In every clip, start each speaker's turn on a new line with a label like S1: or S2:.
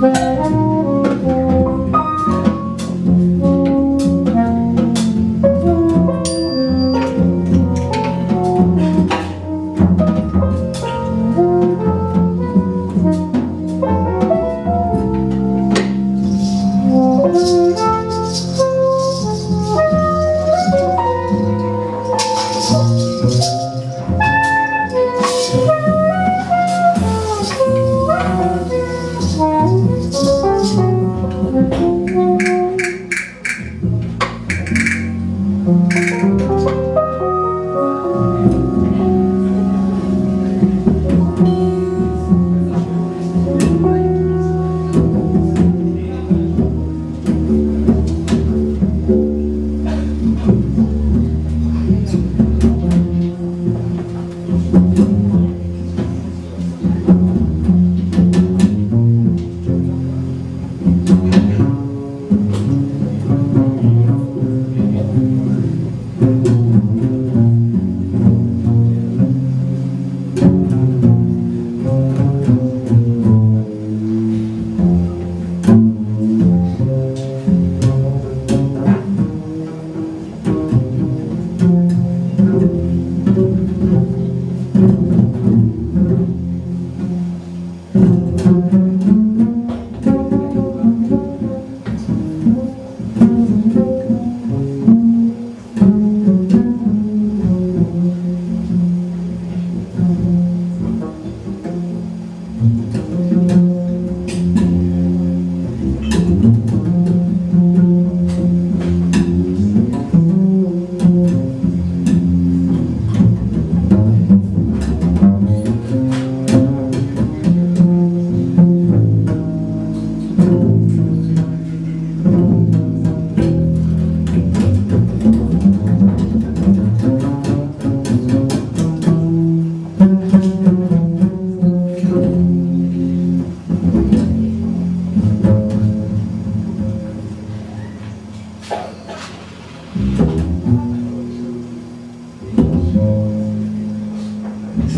S1: Thank Thank you.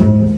S1: Thank you.